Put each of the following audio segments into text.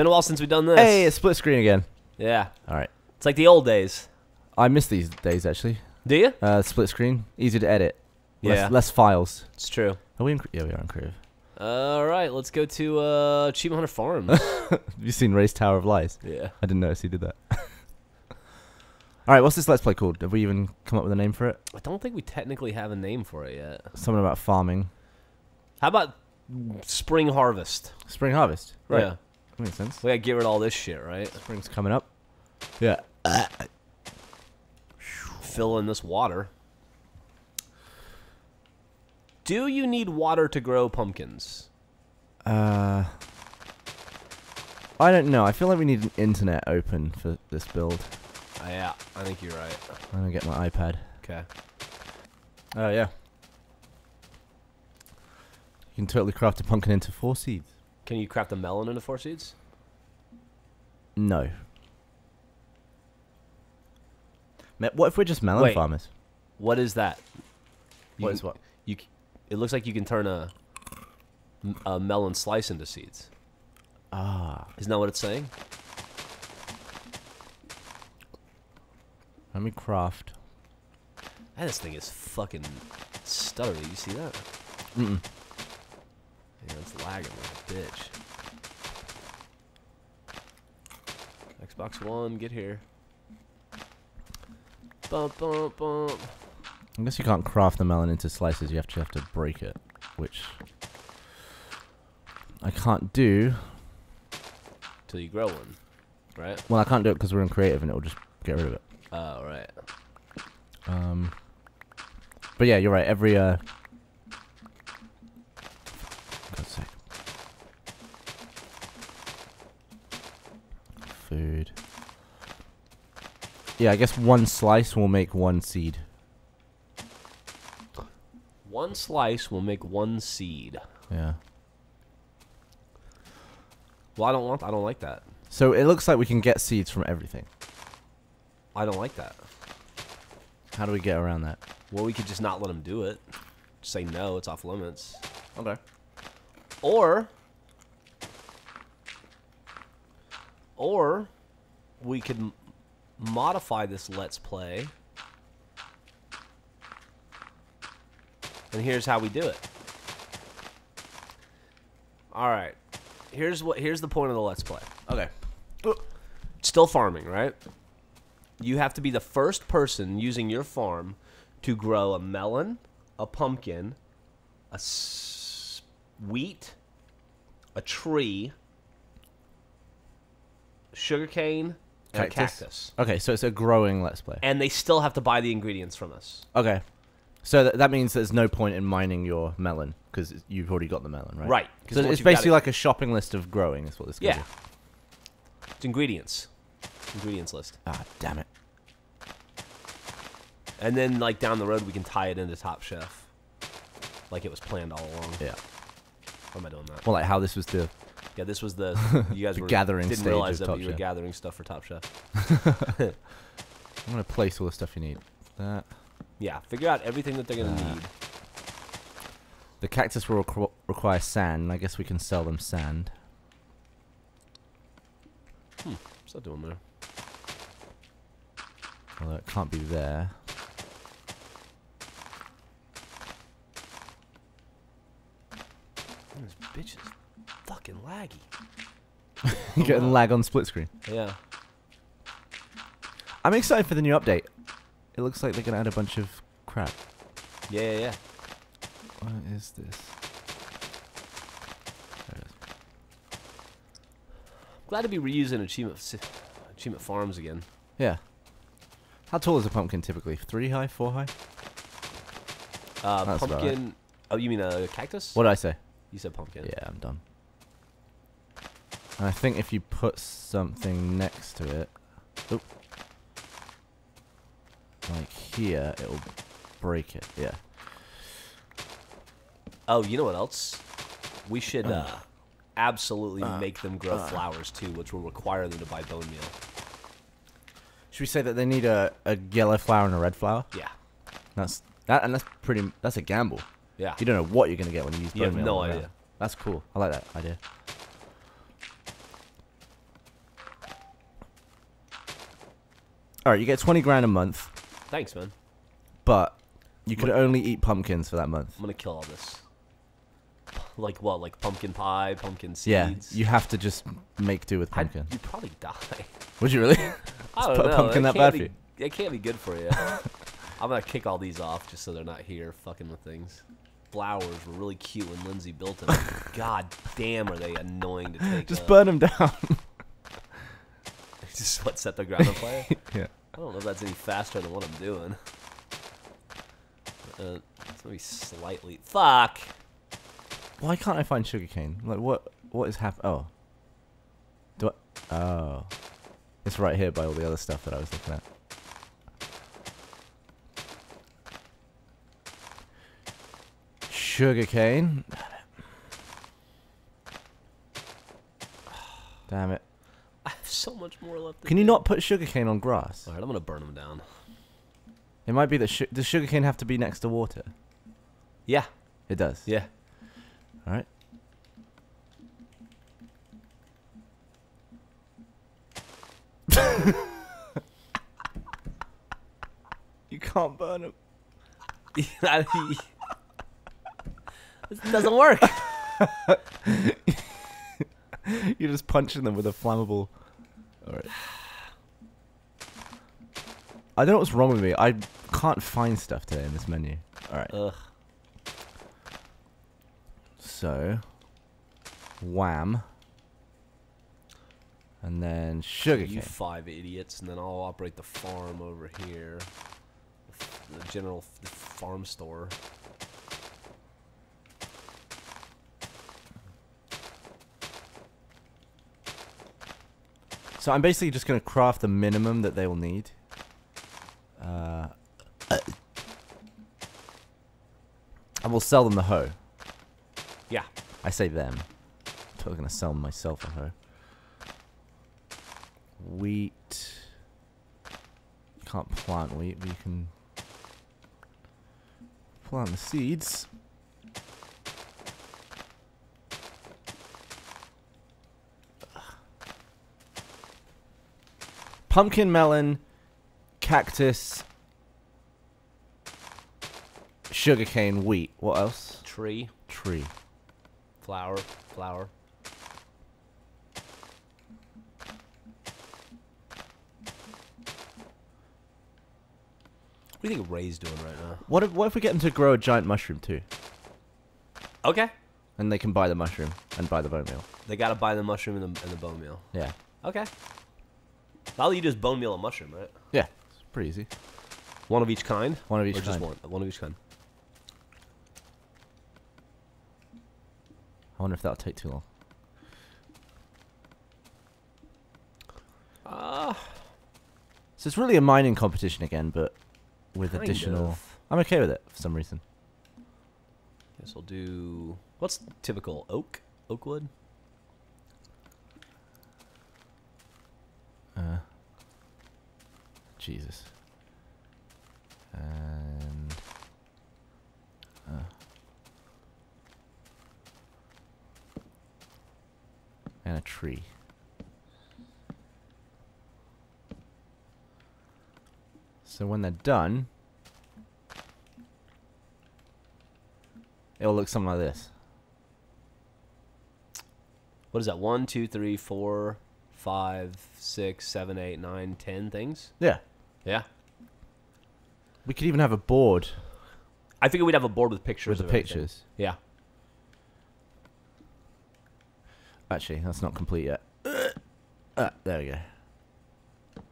Been a while since we've done this. Hey, it's split screen again. Yeah. All right. It's like the old days. I miss these days actually. Do you? Uh, split screen, easy to edit. Less, Yeah. Less files. It's true. Are we in? Yeah, we are in creative. All right, let's go to uh, Achievement Hunter Farms. Have you seen Ray's Tower of Lies? yeah. I didn't notice he did that. All right, what's this let's play called? Have we even come up with a name for it? I don't think we technically have a name for it yet. Something about farming. How about Spring Harvest? Spring harvest. Right. Yeah. Makes sense. We gotta get rid of all this shit, right? Spring's coming up. Yeah. Fill in this water. Do you need water to grow pumpkins? Uh, I don't know. I feel like we need an internet open for this build. Uh, yeah, I think you're right. I'm gonna get my iPad. Okay. Oh yeah. You can totally craft a pumpkin into four seeds. Can you craft a melon into four seeds? No. What if we're just melon Wait. farmers? What is that? You What can- is what? You, it looks like you can turn a, a melon slice into seeds. Ah, Isn't that what it's saying? let me craft. This thing is fucking stuttery. You see that? Mm-mm. Yeah, it's lagging like a bitch. Xbox One, get here. Bump, bump, bump. I guess you can't craft the melon into slices. You have to have to break it, which I can't do. Till you grow one, right? Well, I can't do it because we're in creative, and it will just get rid of it. Oh, right. Um, but yeah, you're right. Every uh, Yeah, I guess one slice will make one seed. One slice will make one seed. Yeah. Well, I don't want. I don't like that. So it looks like we can get seeds from everything. I don't like that. How do we get around that? Well, we could just not let them do it. Just say no. It's off limits. Okay. Or, or we could m- modify this let's play. And here's how we do it. All right. Here's what here's the point of the let's play. Okay. Still farming, right? You have to be the first person using your farm to grow a melon, a pumpkin, a s- wheat, a tree, sugarcane, Cactus? cactus. Okay, so it's a growing let's play. And they still have to buy the ingredients from us. Okay. So th- that means there's no point in mining your melon because you've already got the melon, right? Right. So it's basically like a shopping list of growing. Is what this. Yeah. Is. It's ingredients. Ingredients list. Ah, damn it. And then like down the road we can tie it into Top Chef. Like it was planned all along. Yeah. Why am I doing that? Well, like how this was the. Yeah, this was the you guys The were gathering didn't realize that Top you were gathering stuff for Top Chef. I'm gonna place all the stuff you need. That. Yeah, figure out everything that they're gonna Ah. need. The cactus will requ- require sand. and I guess we can sell them sand. Hmm. What's that doing there? Although it can't be there. Man, this bitch is fucking laggy. You're getting lag on split screen. Yeah. I'm excited for the new update. It looks like they're gonna add a bunch of crap. Yeah, yeah, yeah. What is this? There it is. Glad to be reusing achievement achievement farms again. Yeah. How tall is a pumpkin typically? Three high, four high? Uh, That's about right. pumpkin. Oh, you mean a cactus? What did I say? You said pumpkin. Yeah, I'm done. And I think if you put something next to it, oop, like here, it'll break it. Yeah. Oh, you know what else? We should uh, uh absolutely uh. make them grow uh. flowers too, which will require them to buy bone meal. Should we say that they need a, a yellow flower and a red flower? Yeah. That's that, and that's pretty. That's a gamble. Yeah. You don't know what you're gonna get when you use. You bone have meal no on the idea. ground. That's cool. I like that idea. All right, you get twenty grand a month, Thanks, man. but you could only eat pumpkins for that month. I'm gonna kill all this. Like what? Like pumpkin pie, pumpkin Yeah, seeds. you have to just make do with I'd- pumpkin. You'd probably die. Would you really? I don't put a know. pumpkin it that can't bad be, for It can't be good for you. I'm gonna kick all these off just so they're not here fucking with things. Flowers were really cute when Lindsay built them. God damn, are they annoying to take? just up. burn them down. just what set the ground on fire. yeah. I don't know if that's any faster than what I'm doing. Uh, it's maybe slightly. Fuck. Why can't I find sugarcane? Like what? What is hap? Oh. Do I? Oh. It's right here by all the other stuff that I was looking at. Sugarcane. Damn it. I have so much more left. To Can you do. not put sugarcane on grass? All right, I'm gonna burn them down. It might be that su- does sugarcane have to be next to water? Yeah, It does. yeah. All right. you can't burn them. this doesn't work. You're just punching them with a flammable. All right. I don't know what's wrong with me. I can't find stuff today in this menu. All right. Ugh. So, wham. And then sugarcane. You five idiots, and then I'll operate the farm over here. The, general the farm store. So I'm basically just going to craft the minimum that they will need. Uh, I will sell them the hoe. Yeah. I say them. I'm totally going to sell myself a hoe. Wheat. You can't plant wheat, but you can plant the seeds. Pumpkin, melon, cactus, sugarcane, wheat. What else? Tree, Tree. flower, flower. What do you think Ray's doing right now? What if, what if we get them to grow a giant mushroom too? Okay. And they can buy the mushroom and buy the bone meal. They gotta buy the mushroom and the, and the bone meal. Yeah. Okay. All you is bone meal a mushroom, right? Yeah. It's pretty easy. One of each kind? One of each or just one? One of each kind. I wonder if that'll take too long. Ah, So it's really a mining competition again, but with additional. of. I'm okay with it for some reason. Guess we'll do. What's typical? Oak? Oak wood? Uh, Jesus. And. Uh, and a tree. So when they're done, it'll look something like this. What is that? One, two, three, four, five, six, seven, eight, nine, ten things? Yeah. Yeah. We could even have a board I figured we'd have a board with pictures with the of everything. pictures. Yeah. Actually, that's not complete yet. Ah, there we go.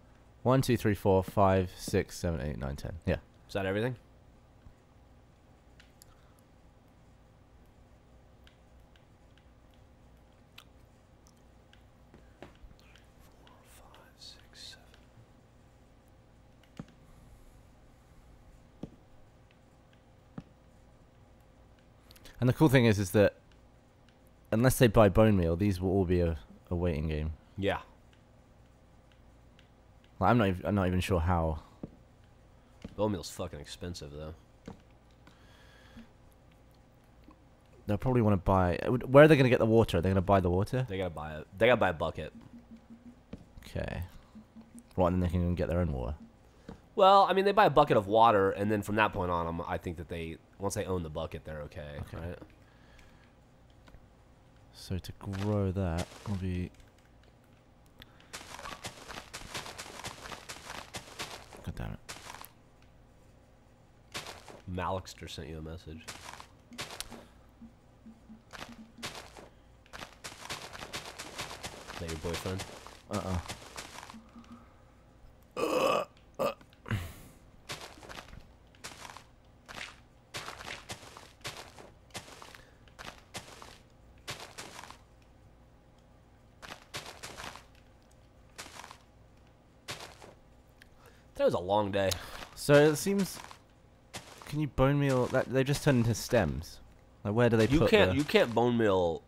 One, two, three, four, five, six, seven, eight, nine, ten. Yeah. Is that everything? Four, five, six, seven. And the cool thing is, is that unless they buy bone meal, these will all be a, a waiting game. Yeah. Like, I'm not. Even, I'm not even sure how. Bone meal's fucking expensive though. They'll probably want to buy. uh, Where are they going to get the water? Are they going to buy the water? They gotta buy it. They gotta buy a bucket. Okay. Right, and then they can get their own water. Well, I mean, they buy a bucket of water, and then from that point on, I'm, I think that they once they own the bucket, they're okay. Okay. Right? So to grow that will be. God damn it. Malixter sent you a message. Is that your boyfriend? Uh was a long day. So it seems. Can you bone meal that? They just turn into stems. Like where do they You put can't the- you can't bone meal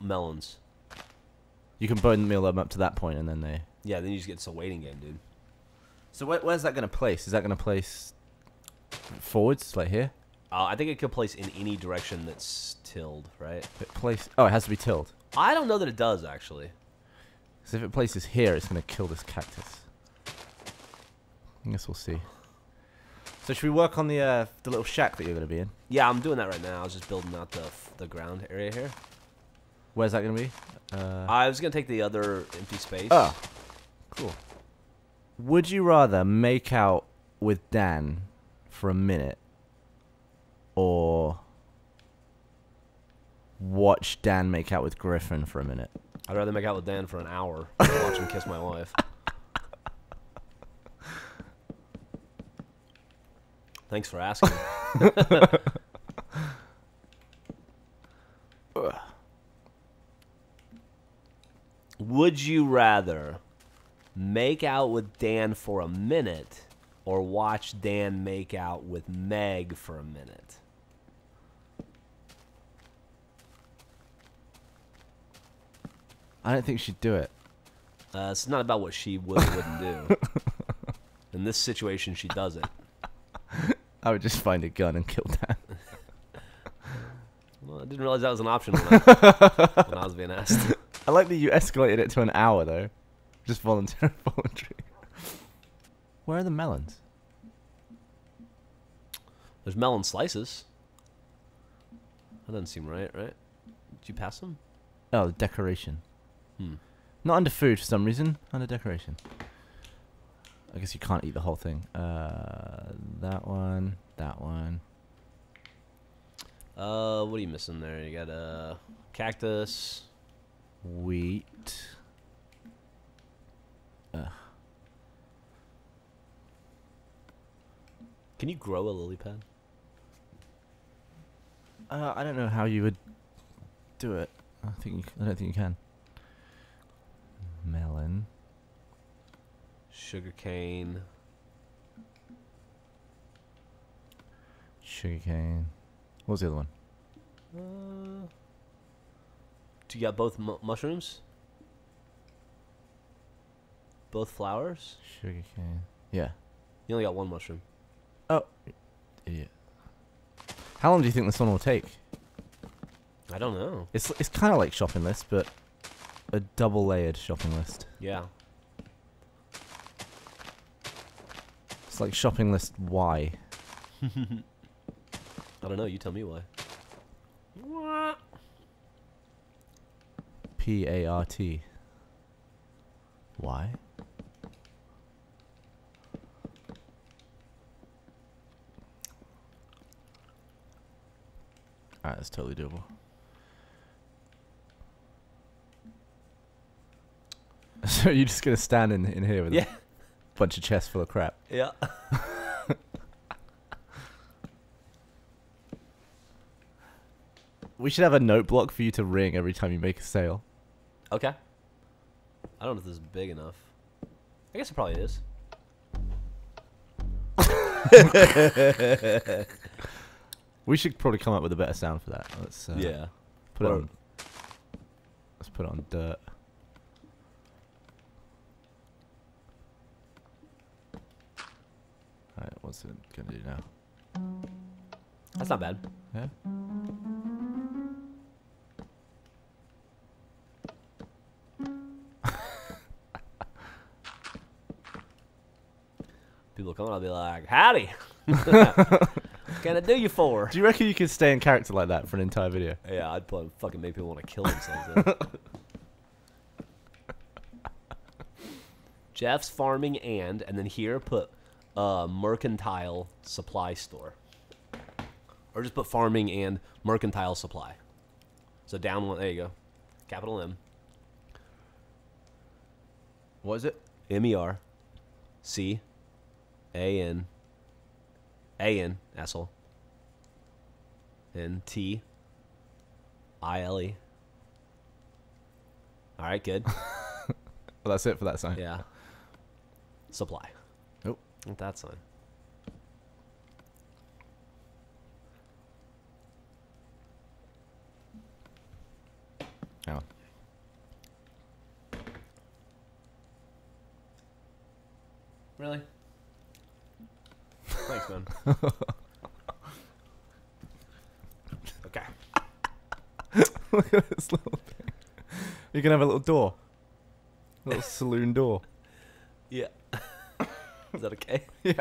melons. You can bone meal them up to that point and then they. Yeah, then you just get it's a waiting game, dude. So where, where's that going to place? Is that going to place forwards, like here? Uh, I think it could place in any direction that's tilled, right? It place. Oh, it has to be tilled. I don't know that it does actually. So if it places here, it's going to kill this cactus. I guess we'll see. So should we work on the uh, the little shack that you're going to be in? Yeah, I'm doing that right now. I was just building out the f- the ground area here. Where's that going to be? Uh, I was gonna take the other empty space. oh, cool. Would you rather make out with Dan for a minute, or watch Dan make out with Griffon for a minute? I'd rather make out with Dan for an hour than watch him kiss my wife. Thanks for asking. Would you rather make out with Dan for a minute or watch Dan make out with Meg for a minute? I don't think she'd do it. Uh, it's not about what she would or wouldn't do. In this situation, she does it. I would just find a gun and kill Dan. Well, I didn't realize that was an option when I, when I was being asked. I like that you escalated it to an hour though. Just voluntary. voluntary. Where are the melons? There's melon slices. That doesn't seem right, right? Did you pass them? Oh, the decoration. Hmm. Not under food for some reason. Under decoration. I guess you can't eat the whole thing. Uh, that one. That one. Uh, what are you missing there? You got a uh, cactus. Wheat. Can you grow a lily pad? Uh, I don't know how you would do it. I think you, I don't think you can. Melon. Sugarcane. Sugarcane. What was the other one? Uh, do you got both mu- mushrooms? Both flowers? Sugarcane. Yeah. You only got one mushroom. Oh, idiot. How long do you think this one will take? I don't know. It's it's kind of like shopping list, but a double layered shopping list. Yeah. It's like shopping list why. I don't know. You tell me why. P A R T. Y. Alright, that's totally doable. So you're just gonna stand in in here with Yeah. a bunch of chests full of crap. Yeah. We should have a note block for you to ring every time you make a sale. Okay. I don't know if this is big enough. I guess it probably is. We should probably come up with a better sound for that. Let's uh, yeah. put it Or- on. Let's put it on dirt. Alright, what's it gonna do now? That's not bad. Yeah. People come phone, I'll be like, "Howdy, can I do you for?" Do you reckon you could stay in character like that for an entire video? Yeah, I'd probably fucking make people want to kill themselves. Geoff's farming and and then here put uh, mercantile supply store, or just put farming and mercantile supply. So down one. There you go. Capital M What is it? M E R C A N A N asshole N T I L E. All right, good. Well, that's it for that sign. Yeah. Supply. Not that sign. Hang. Really? Thanks, man. okay. Look at this little thing. You can have a little door. A little saloon door. Yeah. Is that okay? Yeah.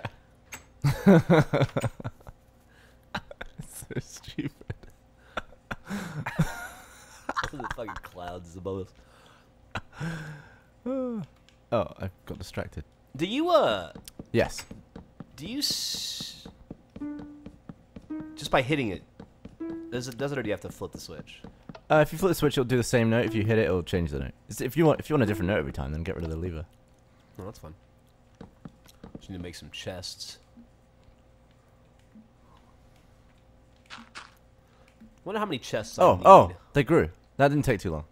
it's so stupid. the fucking clouds above us. Oh, I got distracted. Do you uh? Yes. Do you s- just by hitting it? Does it does it or do you have to flip the switch? Uh, if you flip the switch, it'll do the same note. If you hit it, it'll change the note. If you want, if you want a different note every time, then get rid of the lever. Oh, that's fun. Just need to make some chests. Wonder how many chests. I Oh, oh, they grew. That didn't take too long.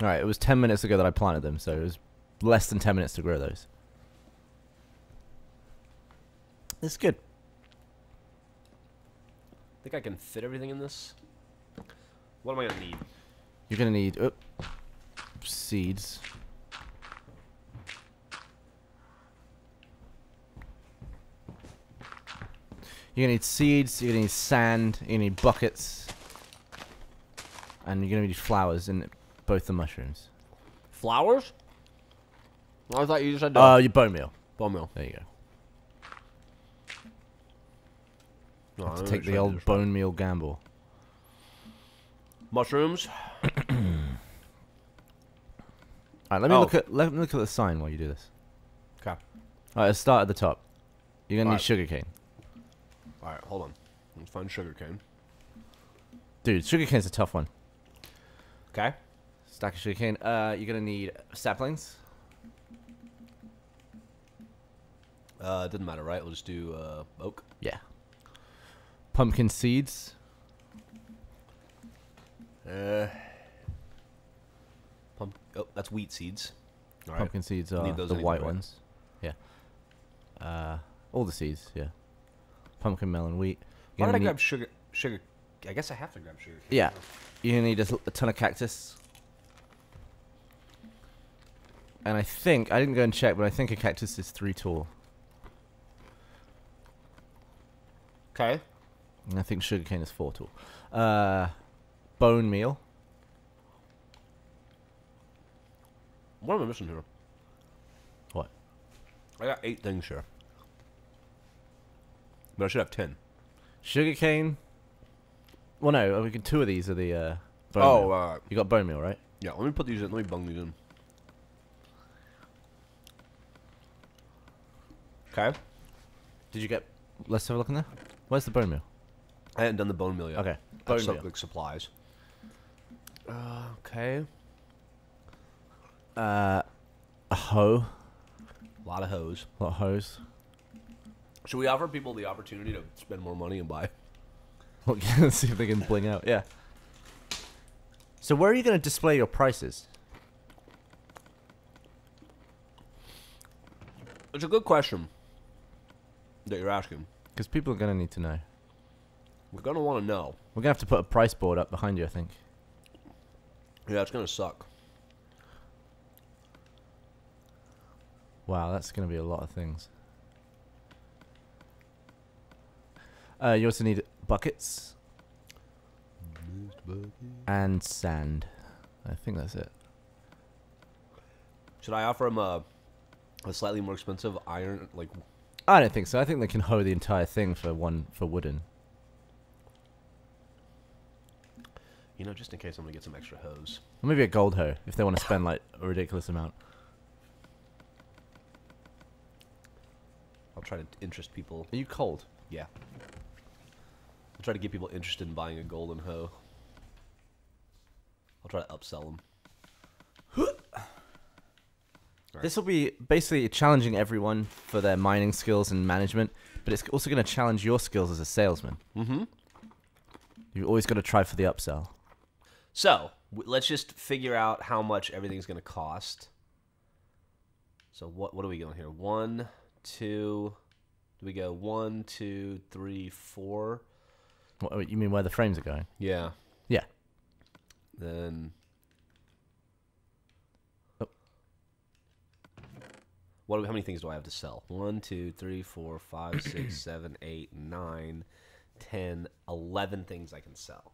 All right, it was ten minutes ago that I planted them, so it was less than ten minutes to grow those. It's good. I Think I can fit everything in this? What am I gonna need? You're gonna need oop, seeds. You're gonna need seeds. You're gonna need sand. You're gonna need buckets, and you're gonna need flowers in both the mushrooms. Flowers? I thought you just said Uh, your bone meal. bone meal. There you go. No, to take the old bone meal gamble. mushrooms. All right, let me Oh. look at let me look at the sign while you do this. Okay. All right, let's start at the top. You're gonna need Alright. sugarcane, All right, hold on. Let's find sugarcane. dude. Sugarcane's a tough one. Okay. Stack of sugarcane. Uh, you're gonna need saplings. Uh, doesn't matter, right? We'll just do uh, oak. Yeah. Pumpkin seeds. Uh, pump. Oh, that's wheat seeds. All right. Pumpkin seeds are those the white ones. Yeah. Uh, all the seeds. Yeah. Pumpkin, melon, wheat. Why You're did I need- grab sugar? Sugar. I guess I have to grab sugar. Yeah. Gonna need a, a ton of cactus. And I think I didn't go and check, but I think a cactus is three tall. Okay. And I think sugarcane is four tall. Uh, bone meal. What am I missing here? What? I got eight things here. But I should have ten. Sugarcane. Well, no, we can two of these are the uh, bone oh, meal. uh, You got bone meal, right? yeah. Let me put these in. Let me bung these in. Okay. Did you get? Let's have a look in there. Where's the bone meal? I hadn't done the bone meal yet. Okay, That's bone some, meal. like supplies. Uh, okay. Uh, a hoe. A lot of hose. A lot of hose. Should we offer people the opportunity to spend more money and buy? Look, see if they can bling out. Yeah. So where are you going to display your prices? It's a good question that you're asking. Because people are going to need to know. We're gonna want to know. We're going to have to put a price board up behind you, I think. Yeah, it's gonna suck. Wow, that's going to be a lot of things. Uh, you also need buckets and sand. I think that's it. Should I offer him a A slightly more expensive iron, like I don't think so. I think they can hoe the entire thing for one for wooden. you know, just in case I'm gonna get some extra hose. Or maybe a gold hoe if they want to spend like a ridiculous amount. I'll try to interest people. Are you cold? Yeah. I'll try to get people interested in buying a golden hoe. I'll try to upsell them. This will be basically challenging everyone for their mining skills and management, but it's also going to challenge your skills as a salesman. Mm-hmm. You've always got to try for the upsell. So w- let's just figure out how much everything's going to cost. So what what are we going here? One, two. Do we go one, two, three, four? What, you mean where the frames are going? Yeah. Yeah. Then. Oh. What? How many things do I have to sell? One, two, three, four, five, six, seven, eight, nine, ten, eleven things I can sell.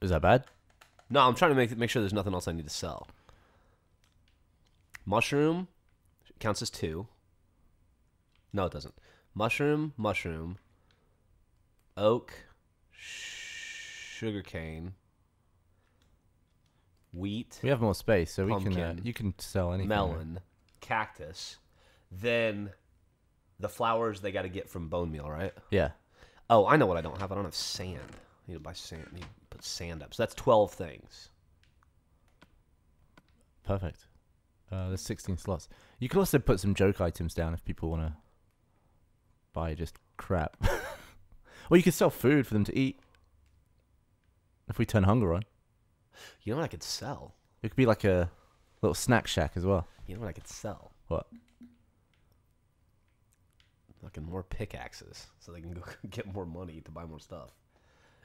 Is that bad? No, I'm trying to make make sure there's nothing else I need to sell. Mushroom counts as two. No, it doesn't. Mushroom, mushroom, oak, sugarcane, wheat, We have more space, so we can. Uh, you can sell anything. melon, cactus. Then the flowers they got to get from bone meal, right? Yeah. Oh, I know what I don't have. I don't have sand. I need to buy sand. I need to put sand up. So that's twelve things. Perfect. Uh, there's 16 slots. You can also put some joke items down if people want to buy just crap. or you could sell food for them to eat. If we turn hunger on, You know what I could sell? it could be like a little snack shack as well. You know what I could sell? What? Fucking more pickaxes, so they can go get more money to buy more stuff.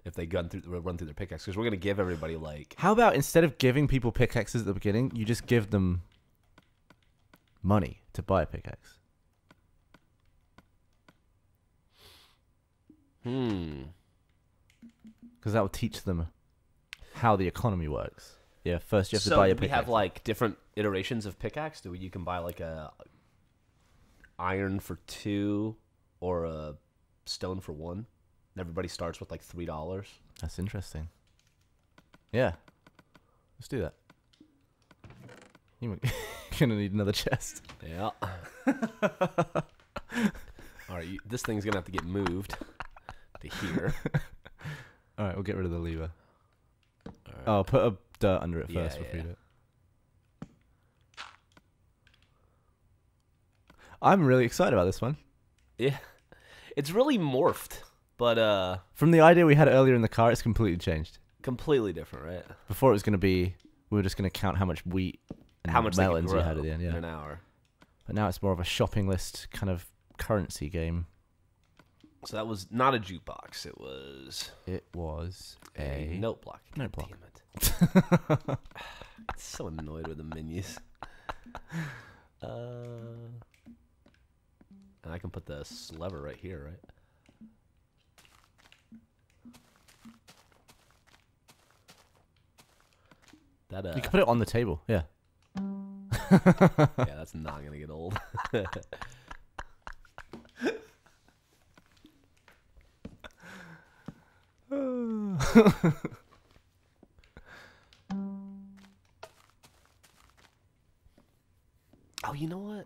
If they gun through, run through their pickaxes, because we're gonna give everybody like How about instead of giving people pickaxes at the beginning, you just give them money to buy a pickaxe? Hmm. Because that will teach them how the economy works. Yeah, first you have so to buy a pickaxe. do we have like different iterations of pickaxe. Do we, you can buy like a iron for two or a stone for one? And everybody starts with like three dollars. That's interesting. Yeah. Let's do that. You're gonna need another chest. Yeah. All right, you, this thing's gonna have to get moved to here. All right, we'll get rid of the lever. All right. Oh, put a dirt under it Yeah, first before yeah. it. I'm really excited about this one. Yeah, it's really morphed, but uh, From the idea we had earlier in the car, it's completely changed. completely different, right? Before it was going to be, we were just going to count how much wheat and How much melons you had at the end. in Yeah. an hour. But now it's more of a shopping list kind of currency game. So that was not a jukebox. It was It was a, note block. note block. Damn it! I'm so annoyed with the menus. Uh, and I can put this lever right here, right? That uh, You can put it on the table. Yeah. yeah, that's not gonna get old. oh, you know what?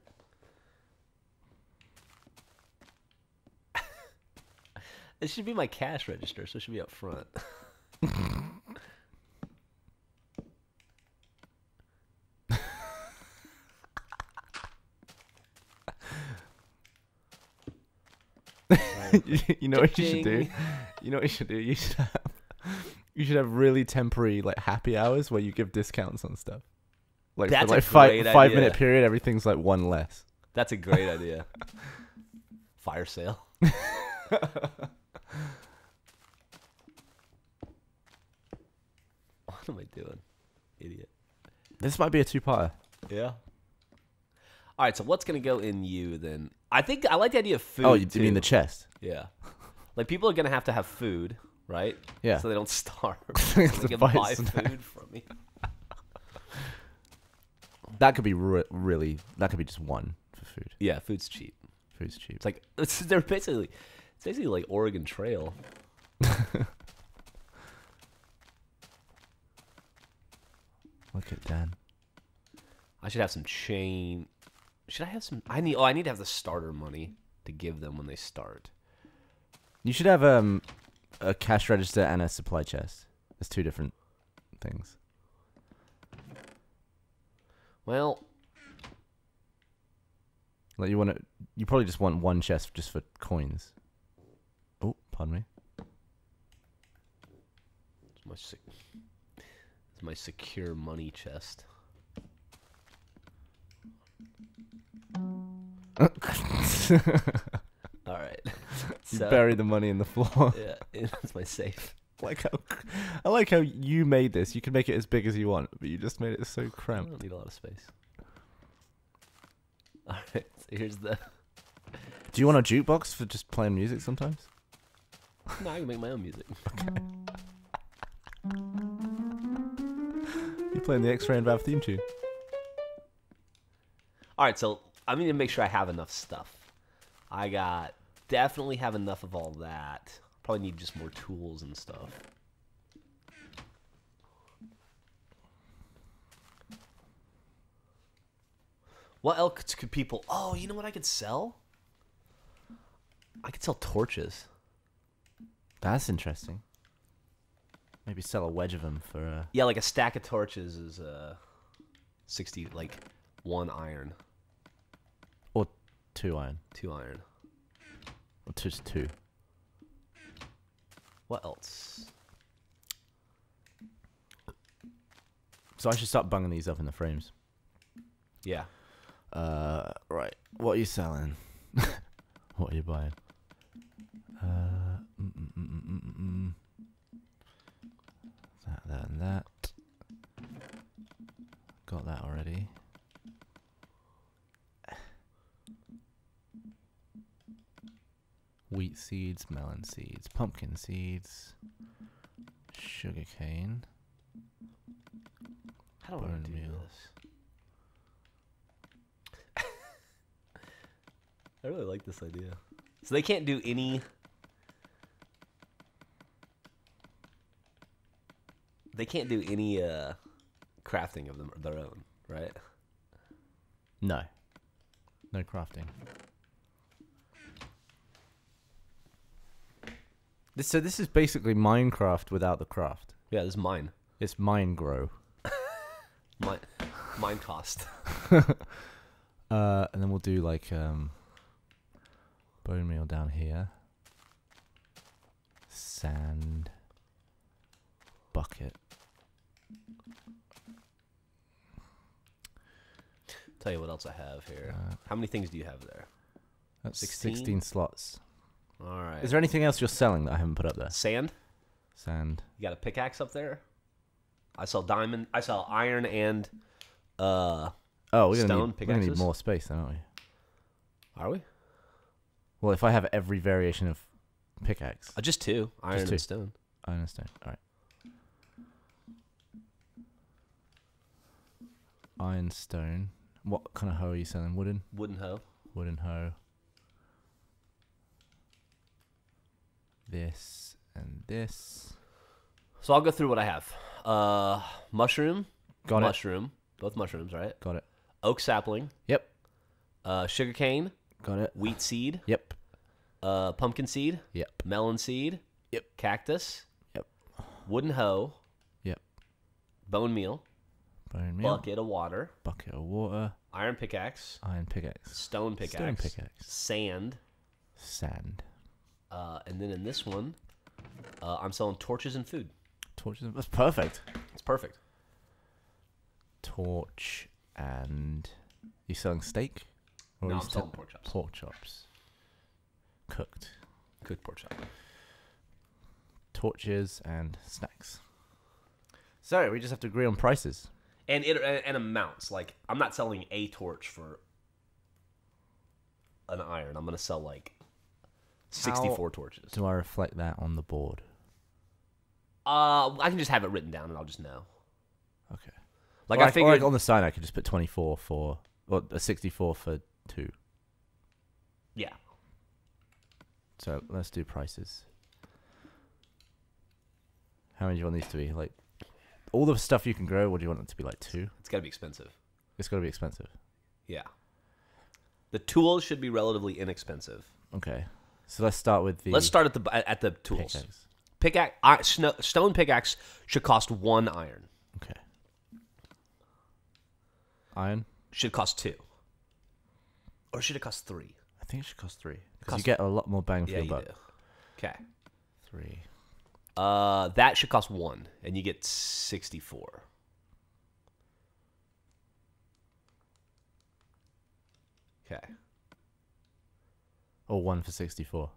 it should be my cash register, so it should be up front. you know what you should do? You know what you should do? You should have you should have really temporary like happy hours where you give discounts on stuff. Like That's for a like five five idea. minute period, everything's like one less. That's a great idea. Fire sale. what am I doing? Idiot. This might be a two parter. Yeah. All right, so what's gonna go in you then? I think I like the idea of food. Oh, you, you mean the chest? yeah? Like people are gonna have to have food. Right? Yeah. So they don't starve. They so have they to can buy buy snack. food from me. That could be re- really. That could be just one for food. Yeah, food's cheap. Food's cheap. It's like it's, they're basically it's basically like Oregon Trail. Look at Dan. I should have some chain. Should I have some? I need. Oh, I need to have the starter money to give them when they start. You should have um a cash register and a supply chest. There's two different things. Well, Like you want to, you probably just want one chest just for coins. Oh, pardon me. it's my sec- it's my secure money chest. You So, bury the money in the floor. yeah, that's my safe. like how, I like how you made this. You can make it as big as you want, but you just made it so I cramped. don't need a lot of space. All right. So here's the. Do you want a jukebox for just playing music sometimes? No, I can make my own music. You're playing the X-Ray and Vav theme tune. All right, so I need to make sure I have enough stuff. I got definitely have enough of all that. Probably need just more tools and stuff. What else could people? Oh, you know what I could sell? I could sell torches. That's interesting. Maybe sell a wedge of them for. Uh, Yeah, like a stack of torches is uh, sixty, like one iron, or two iron, two iron. Just two. What else? So I should start bunging these up in the frames. Yeah. Uh, right. What are you selling? what are you buying? Uh, mm, mm, mm. that, that, and that. Got that already. Wheat seeds, melon seeds, pumpkin seeds, sugarcane. How do I do meal. this? I really like this idea. So they can't do any. They can't do any uh, crafting of them of their own, right? No. No crafting. This, so this is basically Minecraft without the craft. Yeah, this is mine. It's mine grow. Mine, mine cost. Uh, and then we'll do like um, bone meal down here. Sand. Bucket. Tell you what else I have here. Uh, How many things do you have there? that's 16? 16 slots. All right. Is there anything else you're selling that I haven't put up there? sand? Sand. You got a pickaxe up there? I sell diamond. I sell iron and. Uh, Oh, we're gonna, Stone need, we're gonna need more space, then, aren't we? are we? Well, if I have every variation of pickaxe, Uh, just two iron two. and stone. I understand. All right. Iron stone. What kind of hoe are you selling? Wooden. Wooden hoe. Wooden hoe. This and this. So I'll go through what I have. Uh, mushroom. Got it. mushroom. Both mushrooms, right? Got it. Oak sapling. Yep. Uh, sugarcane. Got it. Wheat seed. Yep. Uh, pumpkin seed. Yep. Melon seed. Yep. Cactus. Yep. Wooden hoe. Yep. Bone meal. Bone meal. Bucket of water. Bucket of water. Iron pickaxe. Iron pickaxe. Stone pickaxe. Stone pickaxe. Sand. Sand. Uh, and then in this one, uh, I'm selling torches and food. Torches. That's perfect. It's perfect. Torch and you selling steak? Or No, are I'm selling sell- pork chops. Pork chops. Cooked. Cooked pork chop. Torches and snacks. So we just have to agree on prices. And it and, and amounts. Like I'm not selling a torch for an iron. I'm gonna sell like 64 torches. Do I reflect that on the board? Uh, I can just have it written down and I'll just know. Okay. Like Or I figured. on the sign, I could just put 24 for, or a 64 for two. yeah. So let's do prices. How many do you want these to be? Like, all the stuff you can grow, what do you want it to be like two? It's got to be expensive. It's got to be expensive. Yeah. The tools should be relatively inexpensive. Okay. So let's start with the. Let's start at the at the tools. pickaxe. Pickaxe, I, sno- stone pickaxe should cost one iron. Okay. Iron. Should cost two. Or should it cost three? I think it should cost three because you get a lot more bang for Yeah, your you buck. Okay. Three. Uh, that should cost one, and you get sixty-four. Okay. Or one for 64.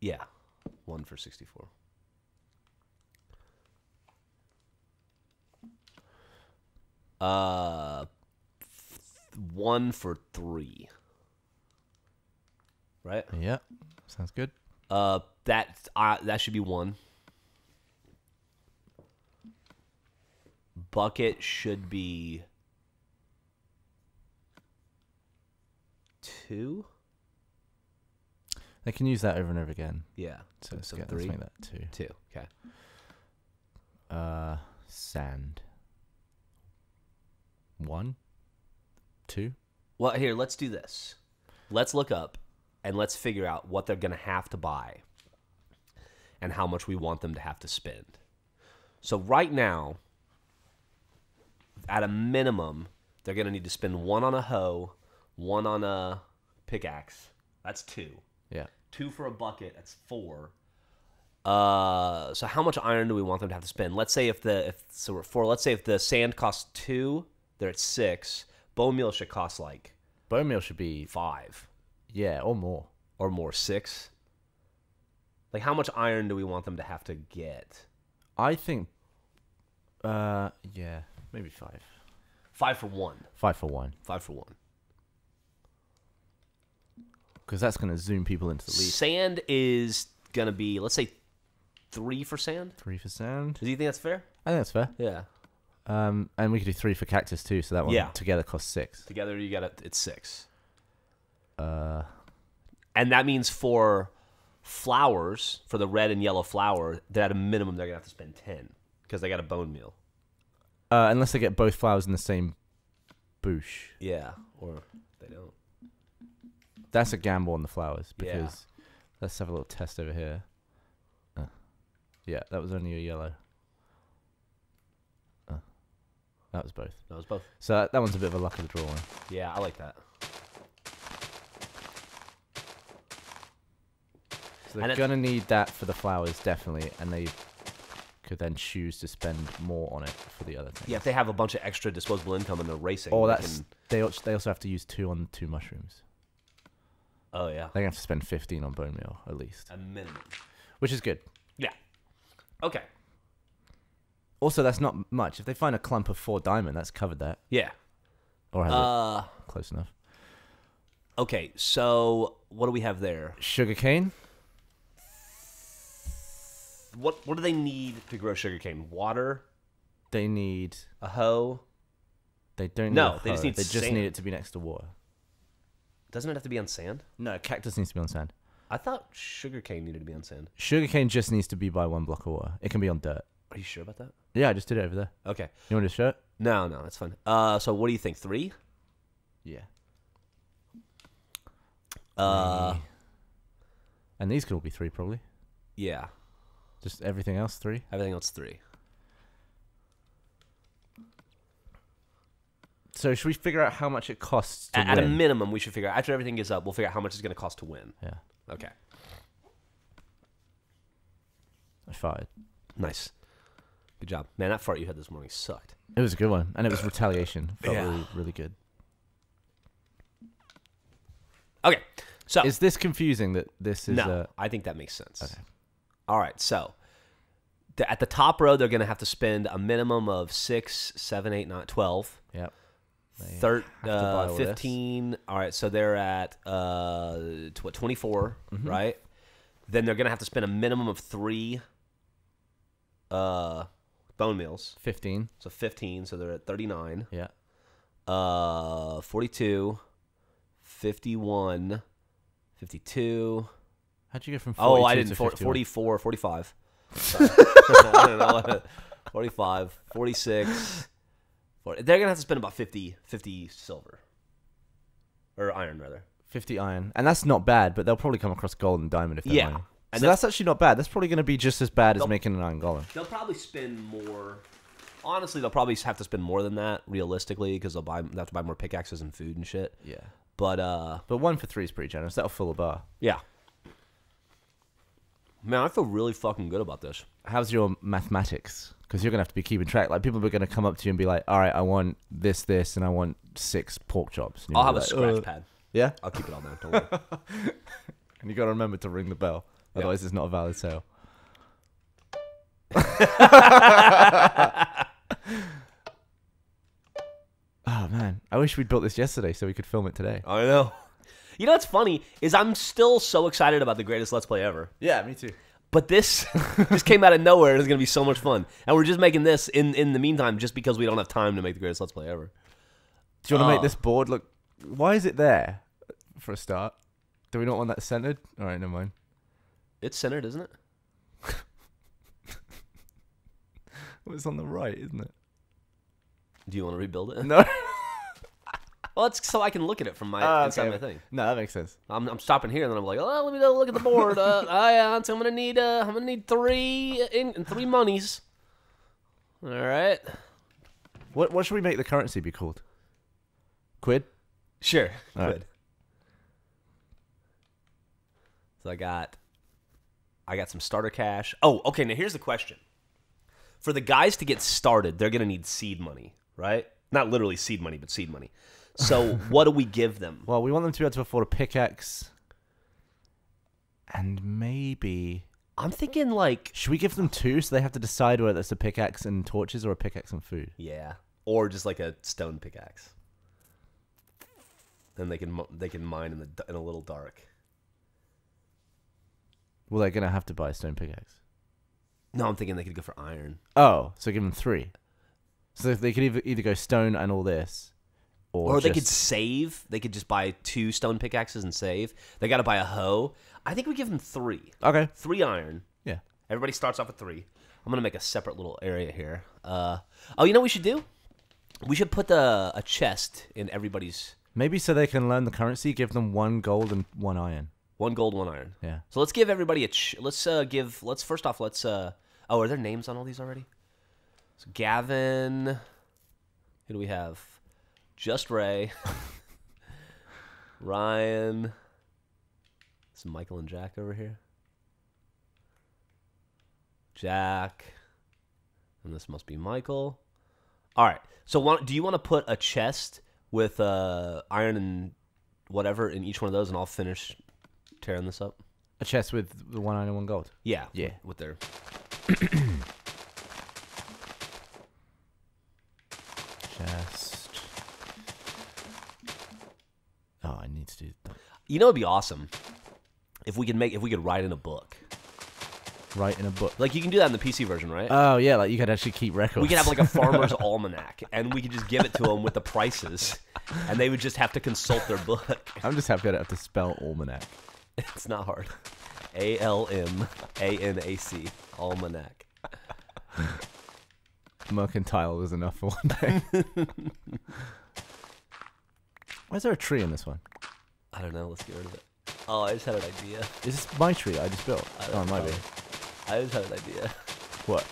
Yeah, one for sixty-four. Uh, th- one for three. Right. Yeah. Sounds good. Uh, that uh, that should be one. Bucket should be two. They can use that over and over again. Yeah. So, let's, so get, three, let's make that two. two. Okay. Uh, sand. One. Two. Well, here, let's do this. Let's look up and let's figure out what they're going to have to buy and how much we want them to have to spend. So, right now, at a minimum, they're going to need to spend one on a hoe, one on a pickaxe. That's two. Yeah. Two for a bucket. That's four. Uh, so how much iron do we want them to have to spend? Let's say if the if so we're four. Let's say if the sand costs two, they're at six. Bone meal should cost like Bone meal should be five yeah or more. or more, six. Like how much iron do we want them to have to get? I think. Uh, yeah, maybe five. Five for one. Five for one, Five for one. Because that's gonna zoom people into the lead. Sand is gonna be let's say three for sand. Three for sand. Do you think that's fair? I think that's fair. Yeah. Um, and we could do three for cactus too, so that one Yeah. together costs six. Together you got it. It's six. Uh, and that means for flowers, for the red and yellow flower, that at a minimum they're gonna have to spend ten because they got a bone meal. uh, unless they get both flowers in the same bush, Yeah, or they don't. That's a gamble on the flowers Yeah. because let's have a little test over here. Uh, yeah, that was only a yellow. Uh, that was both. That was both. So that, that one's a bit of a luck of the draw one. Yeah, I like that. So they're it- gonna need that for the flowers definitely, and they could then choose to spend more on it for the other things. Yeah, if they have a bunch of extra disposable income and they're racing. Oh, that's can- they also, they also have to use two on two mushrooms. Oh yeah, They have to spend fifteen on bone meal at least, a minimum. which is good. Yeah. Okay. Also, that's not much. If they find a clump of four diamond, that's covered that, Yeah. or has Uh. it close enough. Okay. So what do we have there? Sugar cane. What What do they need to grow sugarcane? Water, They need. a hoe. They don't. No, need a they just hoe. need They just sand. need it to be next to water. Doesn't it have to be on sand? No, cactus needs to be on sand. I thought sugarcane needed to be on sand. Sugarcane just needs to be by one block of water. It can be on dirt. Are you sure about that? Yeah, I just did it over there. Okay. You want to show it? No, no, that's fine. Uh, so what do you think? Three? Yeah. Uh, Three. and these could all be three probably. yeah. Just everything else three. Everything else three. So should we figure out how much it costs to At, at a minimum, we should figure out after everything is up. We'll figure out how much it's going to cost to win. yeah, Okay. I fired. Nice. Good job, man. That fart you had this morning sucked. It was a good one, and it was retaliation. Felt Yeah. really, really good. Okay. So Is this confusing that this is no, a I think that makes sense. Okay. All right. So at the top row, they're going to have to spend a minimum of six, seven, eight, nine, twelve. yep. Thir- to uh, all this. 15 all right so they're at uh tw- what 24 Mm-hmm. right then they're gonna have to spend a minimum of three uh, bone meals. Fifteen. So 15, so they're at 39. Yeah. Uh, 42, 51, 52. How'd you get from? 42 Oh, I didn't. For, 51? 44, 45. I don't know. 45, 46. 40. They're going to have to spend about 50, 50 silver. Or iron, rather. 50 iron, and that's not bad. But they'll probably come across gold and diamond if they're Yeah. mining. And so that's actually not bad. That's probably going to be just as bad as making an iron golem. They'll probably spend more. Honestly, they'll probably have to spend more than that, realistically, because they'll buy they have to buy more pickaxes and food and shit. Yeah. But uh, But one for three is pretty generous. That'll fill a bar. yeah, man, I feel really fucking good about this. How's your mathematics? Because you're gonna have to be keeping track. Like people are gonna come up to you and be like, "All right, I want this, this, and I want six pork chops." And I'll have a scratch "Uh." pad. Yeah, I'll keep it on there. Don't worry. and you gotta remember to ring the bell. Yeah. Otherwise, it's not a valid sale. oh man, I wish we'd built this yesterday so we could film it today. I know. You know what's funny is I'm still so excited about the greatest Let's Play ever. Yeah, me too. But this just came out of nowhere and it's gonna be so much fun. And we're just making this in in the meantime just because we don't have time to make the greatest Let's Play ever. Do you want to make ah. this board look? Why is it there? For a start, do we not want that centered? All right, never mind. It's centered, isn't it? Well, it's on the right, isn't it? Do you want to rebuild it? No. Well, it's so I can look at it from my Ah, inside okay. my thing. no, that makes sense. I'm, I'm stopping here, and then I'm like, oh, let me look at the board. Uh, so I'm gonna need uh, I'm gonna need three in, three monies. All right, What what should we make the currency be called? Quid. sure, All right. good. So I got, I got some starter cash. Oh, okay. Now here's the question: For the guys to get started, they're gonna need seed money, right? Not literally seed money, but seed money. So what do we give them? Well, we want them to be able to afford a pickaxe, and maybe I'm thinking like, should we give them two so they have to decide whether it's a pickaxe and torches or a pickaxe and food? yeah, or just like a stone pickaxe. Then they can mo- they can mine in the d- in a little dark. Well, they're gonna have to buy a stone pickaxe. No, I'm thinking they could go for iron. Oh, so give them three. So they could either either go stone and all this, or, Or they could save. They could just buy two stone pickaxes and save. They got to buy a hoe. I think we give them three. okay. Three iron. Yeah. Everybody starts off with three. I'm gonna make a separate little area here. Uh, oh, you know what we should do? We should put the, a chest in everybody's Maybe so they can learn the currency. Give them one gold and one iron. one gold, one iron. Yeah. So let's give everybody a. Ch- let's uh, give. Let's first off. Let's. Uh, oh, are there names on all these already? So Gavin. Who do we have? Just Ray. Ryan. Is Michael and Jack over here? Jack. And this must be Michael. All right. So, want, do you want to put a chest with uh, iron and whatever in each one of those, and I'll finish tearing this up? A chest with the one iron and one gold. Yeah. Yeah. With, with their. Chest. To do that. You know, it'd be awesome if we could make if we could write in a book. Write in a book. Like you can do that in the PC version, right? Oh yeah, like you could actually keep records. we could have like a farmer's almanac, and we could just give it to them with the prices, and they would just have to consult their book. I'm just happy I don't have to spell almanac. It's not hard. A L M A N A C almanac. Mercantile is enough for one day. Why is there a tree in this one? I don't know. Let's get rid of it. Oh, I just had an idea. Is this my tree I just built? I Oh, it might know. be. I just had an idea. What?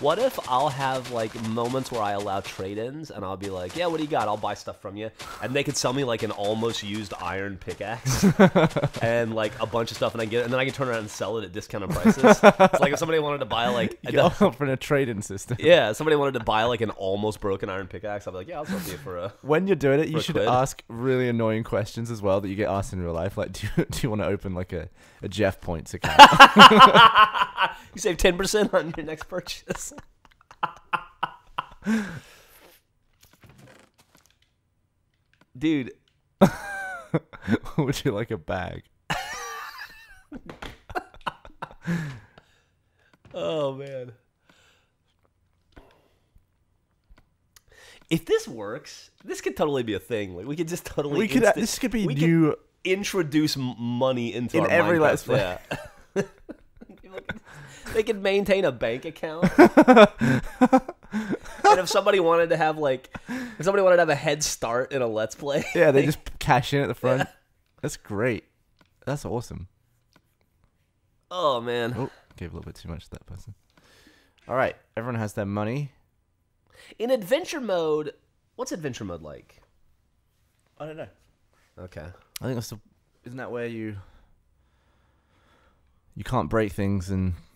What if I'll have like moments where I allow trade-ins, and I'll be like, "Yeah, what do you got? I'll buy stuff from you," and they could sell me like an almost used iron pickaxe and like a bunch of stuff, and I get, it. and then I can turn around and sell it at discounted prices. it's like if somebody wanted to buy like, You got offering a trade-in system. yeah, somebody wanted to buy like an almost broken iron pickaxe, I'd be like, "Yeah, I'll sell you for a." When you're doing it, you should quid. ask really annoying questions as well that you get asked in real life. Like, do you, do you want to open like a, a Geoff Points account? You save ten percent on your next purchase. Dude. Would you like a bag? oh, man. If this works, this could totally be a thing. Like we could just totally. We could. this could be new. Could introduce money into in every Let's Play. Yeah. they could maintain a bank account. and if somebody wanted to have like, if somebody wanted to have a head start in a Let's Play, yeah, they just cash in at the front. That's great. That's awesome. oh man, Oh, gave a little bit too much to that person. All right, everyone has their money. in adventure mode, what's adventure mode like? I don't know. Okay. I think that's the. Isn't that where you? You can't break things and stuff.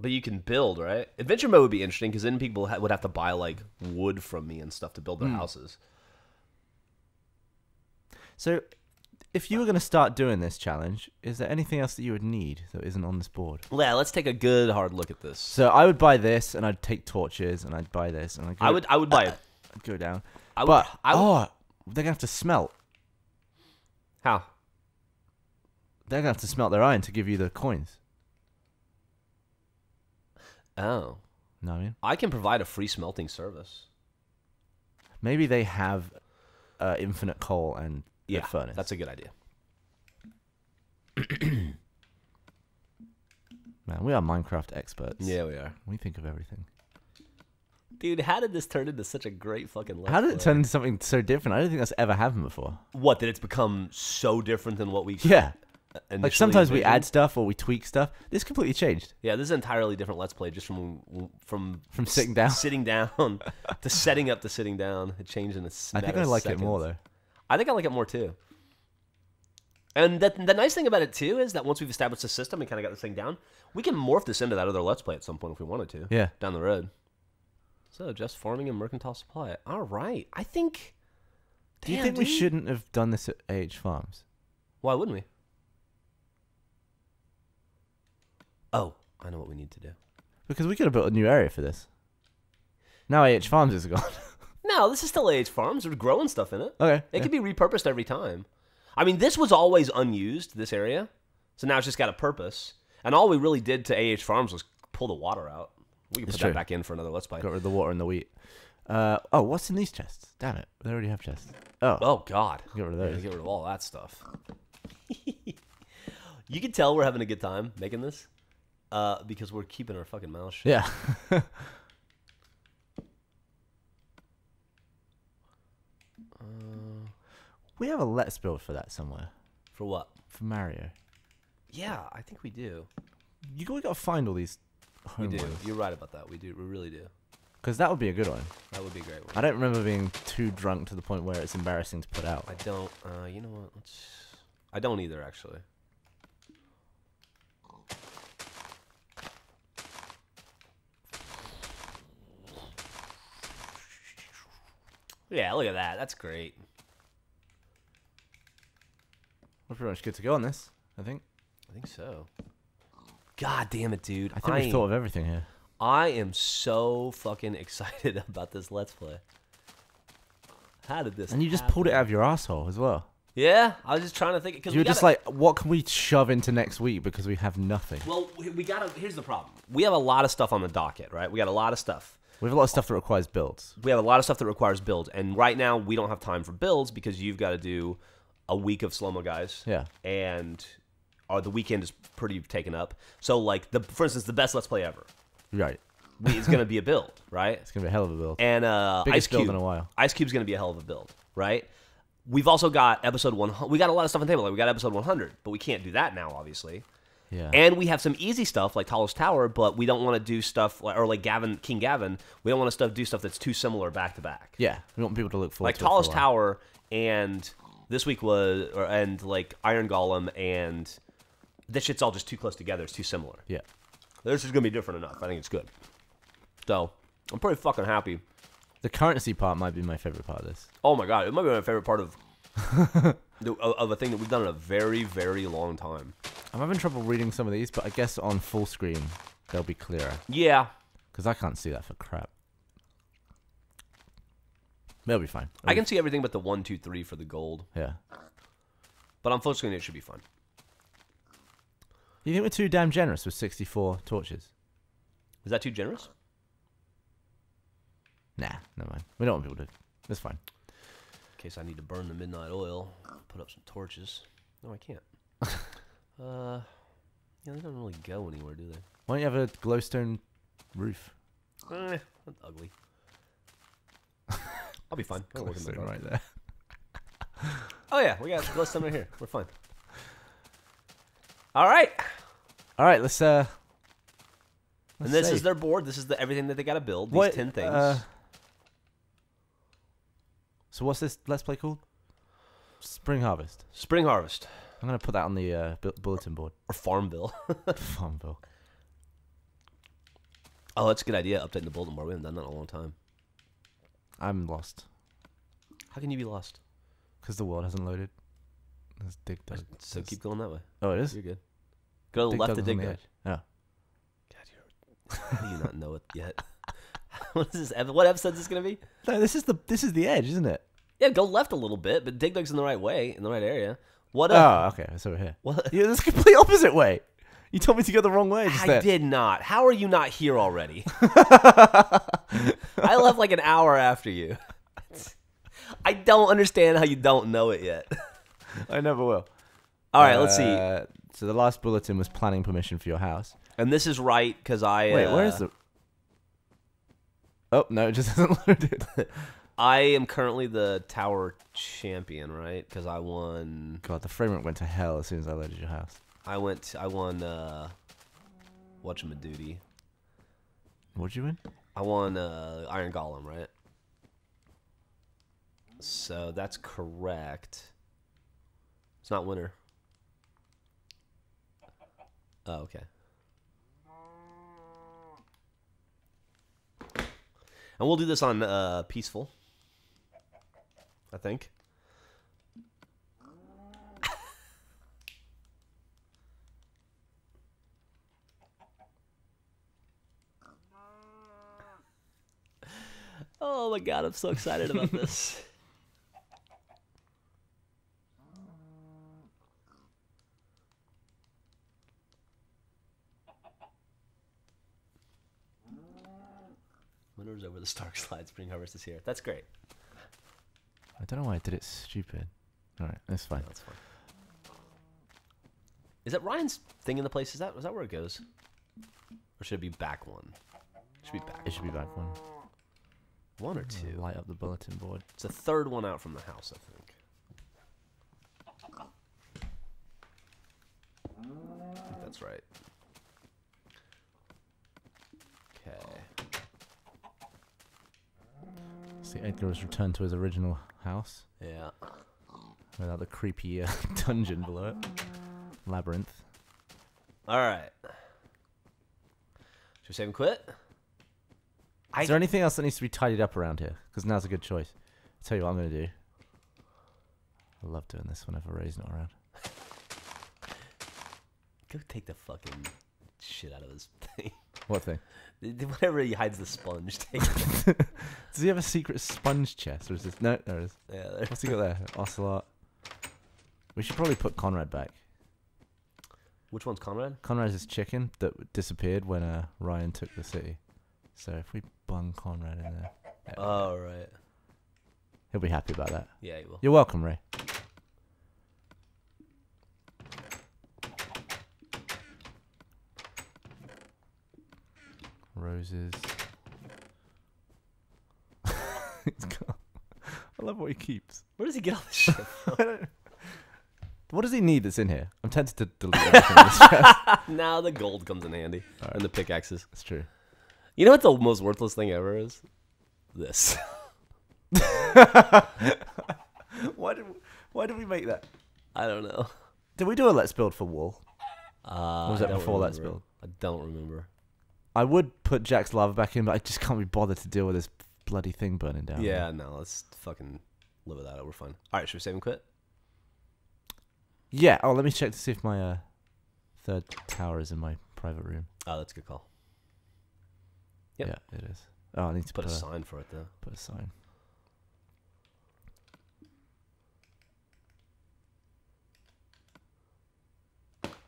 But you can build, right? Adventure mode would be interesting because then people ha- would have to buy like wood from me and stuff to build their Hmm. houses. So, if you were going to start doing this challenge, is there anything else that you would need that isn't on this board? Yeah, let's take a good hard look at this. So I would buy this, and I'd take torches, and I'd buy this, and I'd go, I would, I would buy it. I'd go down. I would, but I would, oh, they're gonna have to smelt. how? They're gonna have to smelt their iron to give you the coins. Oh, Know what I mean? I can provide a free smelting service. Maybe they have uh, infinite coal and a Yeah, furnace. that's a good idea. Man, we are Minecraft experts. Yeah, we are. we think of everything. Dude, how did this turn into such a great fucking? How did it Play? turn into something so different? I don't think that's ever happened before. What? That it's become so different than what we? Yeah, like sometimes we add stuff or we tweak stuff. This completely changed Yeah, this is an entirely different Let's Play just from from from sitting down. sitting down to setting up to sitting down. It changed in a I think I like it more though. I think I like it more too. And that, the nice thing about it too is that once we've established the system and kind of got this thing down, we can morph this into that other Let's Play at some point if we wanted to. Yeah. Down the road. So just farming and mercantile supply. All right. I think. Do you Damn, think we shouldn't have done this at AH Farms? Why wouldn't we? Oh, I know what we need to do. Because we could have built a new area for this. Now AH Farms is gone. No, this is still AH Farms. There's growing stuff in it. okay. It yeah. can be repurposed every time. I mean, this was always unused, this area. So now it's just got a purpose. And all we really did to AH Farms was pull the water out. We can It's put true. that back in for another Let's Play. Got rid of the water and the wheat. Uh, oh, what's in these chests? Damn it. They already have chests. Oh, Oh, God. get rid of those. get rid of all that stuff. you can tell we're having a good time making this uh, because we're keeping our fucking mouths shut. Yeah. we have a let's build for that somewhere. For what? For Mario. Yeah, I think we do. You we gotta find all these We do. ones. You're right about that. We do. We really do. Because that would be a good one. That would be a great one. I don't remember being too drunk to the point where it's embarrassing to put out. I don't. Uh, you know what? Let's. I don't either, actually. Yeah, look at that. That's great. We're pretty much good to go on this, I think. I think so. God damn it, dude! I think I we've thought of everything here. I am so fucking excited about this Let's Play. How did this? And you just happen? pulled it out of your asshole as well. Yeah, I was just trying to think because You were just like, what can we shove into next week because we have nothing? Well, we- we gotta. Here's the problem. We have a lot of stuff on the docket, right? We got a lot of stuff. We have a lot of stuff that requires builds. We have a lot of stuff that requires builds, and right now we don't have time for builds because you've got to do a week of slow mo guys, Yeah. and or the weekend is pretty taken up. So, like the for instance, the best Let's Play ever Right. going to be a build, right? It's going to be a hell of a build. And uh, Biggest Ice build Cube, in a while. Ice Cube's going to be a hell of a build, right? We've also got episode one. We got a lot of stuff on the table. Like we got episode 100, but we can't do that now, obviously. Yeah. And we have some easy stuff like Tallest Tower, but we don't want to do stuff like, or like Gavin King Gavin. We don't want to stuff do stuff that's too similar back to back. yeah. We want people to look forward Like to it for a Tallest. Tower and this week was or, and like Iron Golem and this shit's all just too close together. It's too similar. Yeah. This is gonna be different enough. I think it's good. So I'm pretty fucking happy. The currency part might be my favorite part of this. Oh my god, it might be my favorite part of the, of, of a thing that we've done in a very very long time. I'm having trouble reading some of these, but I guess on full screen they'll be clearer Yeah, because I can't see that for crap. They'll be fine. I can see everything but the one, two, three for the gold. Yeah. But on full screen, it should be fun. You think we're too damn generous with 64 torches? Is that too generous? Nah, never mind. We don't want people to. That's fine. In case I need to burn the midnight oil, put up some torches. No, I can't. uh, yeah, they don't really go anywhere, do they? Why don't you have a glowstone roof? Eh, that's ugly. I'll be fine. I'll work in my Glowstone right there. Oh yeah, we got glowstone right here. We're fine. All right, All right, let's. uh and let's this is their board. This is the everything that they got to build. These What, ten things. uh, So what's this Let's Play called? Spring Harvest. Spring harvest I'm gonna put that on the uh, bu- bulletin board. or Farmville. Farmville. oh, that's a good idea. Updating the bulletin board. We haven't done that in a long time. I'm lost How can you be lost? because the world hasn't loaded. There's dig dug. So keep going that way. Oh, it is. You're good. Go to the left to dig dug. Oh. God, you're. How do you not know it yet? what is this? What episode is this gonna be? No, this is the this is the edge, isn't it? Yeah, go left a little bit, but dig dug's in the right way, in the right area. What? Uh, Oh, okay. It's over here. what? Yeah, the complete opposite way. You told me to go the wrong way. I there. did not. How are you not here already? I left like an hour after you. I don't understand how you don't know it yet. I never will. All right, let's see. Uh, So the last bulletin was planning permission for your house. And this is right because I. Wait, uh, where is the? Oh no, it just hasn't loaded. I am currently the tower champion, right? Because I won. God, the frame rate went to hell as soon as I loaded your house. I went. I won. uh Whatchamaduty. What'd you win? I won uh, Iron Golem, right? So that's correct. It's not winner. Oh, okay. And we'll do this on uh, peaceful. I think. Oh my god, I'm so excited about this. Winter's over, the Stark Slides Spring Harvest is here. That's great. I don't know why I did it stupid. All right, that's fine. That's fine. Is that Ryan's thing in the place? Is that is that where it goes? Or should it be back one? Should be back. It should be back one. One or uh, two. Light up the bulletin board. It's the third one out from the house, I think. I think that's right. Okay. See, Edgar has returned to his original house Yeah. without the creepy uh, dungeon below it. Labyrinth. All right. Should we save and quit? I Is there anything else that needs to be tidied up around here? Because now's a good choice. I'll tell you what I'm going to do. I love doing this whenever Ray's not around. go take the fucking shit out of this thing. What thing? Whatever he hides the sponge, take it. Does he have a secret sponge chest? Or is this. No, there is. Yeah, there. What's he got there? Ocelot. We should probably put Conrad back. Which one's Conrad? Conrad's his chicken that disappeared when uh, Ryan took the city. So if we bung Conrad in there, there. Oh, right. he'll be happy about that. Yeah, he will. You're welcome, Ray. Roses. He's got- I love what he keeps. Where does he get all this shit? What does he need that's in here? I'm tempted to delete everything in this chest. now the gold comes in handy. Alright. And the pickaxes. That's true. You know what the most worthless thing ever is? This. Why did why did we make that? I don't know. Did we do a let's build for wool? Uh, was I that don't before Let's remember. Build? I don't remember. I would put Jack's lava back in, but I just can't be bothered to deal with this bloody thing burning down. Yeah, no, let's fucking live without it. We're fine. All right, should we save and quit? Yeah. Oh, let me check to see if my uh, third tower is in my private room. Oh, that's a good call. Yep. Yeah, it is. Oh, I need to Put put, a a, sign for it though. put a sign.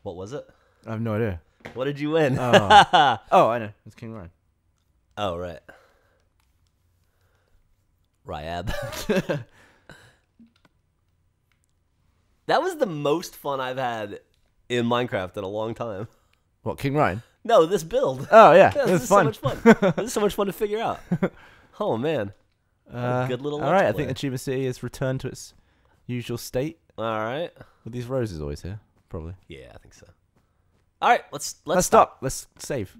What was it? I have no idea. What did you win? Oh, oh I know. It's King Ryan. oh, right. Ryab. that was the most fun I've had in Minecraft in a long time. What King Ryan? No, this build. Oh yeah, Yeah, this is fun. so much fun. this is so much fun to figure out. Oh man. Uh, good little All right, I think the Achievement City has returned to its usual state. All right. With these roses always here, probably. Yeah, I think so. All right, let's let's, Let's stop. Let's save.